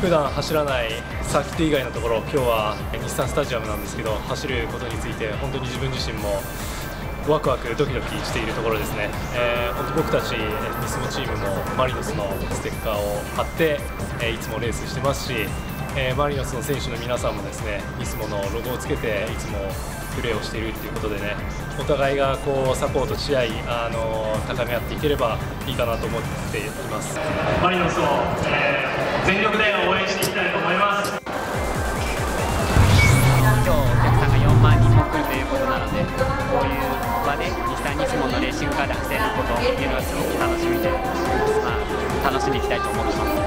普段走らないサーキット以外のところ今日は日産スタジアムなんですけど走ることについて本当に自分自身もワクワクドキドキしているところですね、えー、本当僕たちミスモチームもマリノスのステッカーを貼って、え、いつもレースしてますし、えー、マリノスの選手の皆さんもですねミスモのロゴをつけていつもプレーをしているということでねお互いがこうサポートし合いあの高め合っていければいいかなと思っていますマリノスを、えー、全力で応援していきたいと思います今日お客さんが4万人も来るということなのでこういう場で日産ニスモのレーシングカーで走れることっていうのがすごく楽しみで、まあ、楽しんでいきたいと思ってます。